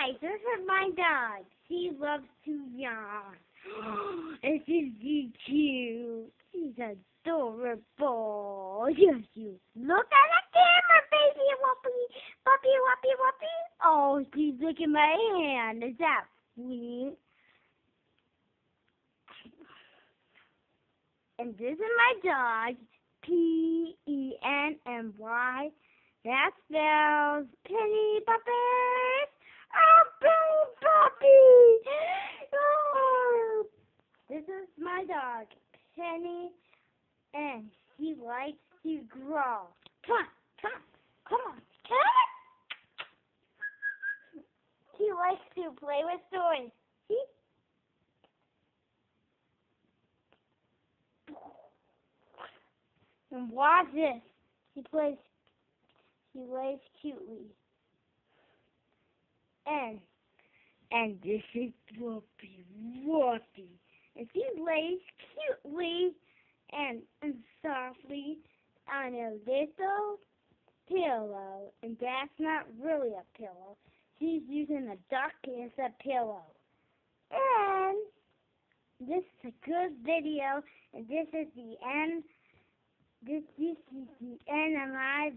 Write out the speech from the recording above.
Hi, this is my dog. She loves to yawn. she's so cute. She's adorable. Yes, you. Look at the camera, baby whoopee. Whoopee, whoopee, whoopee. Oh, she's licking my hand. Is that sweet? And this is my dog. P E N M Y. That spells Penny Puppers. Oh, Penny Puppy. Oh. This is my dog, Penny, and she likes to grow. Come on, come on, come on, come on. She likes to play with toys. See? And watch this. He plays. He lays cutely. And and this is Whoopi Whoopi. And cutely and, and softly on a little pillow. And that's not really a pillow. She's using a duck as a pillow. And this is a good video. And this is the end. This, this is the end of my